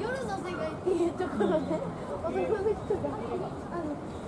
夜の世界っていうところで男の人があの。